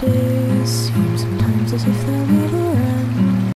days seem sometimes as if they're.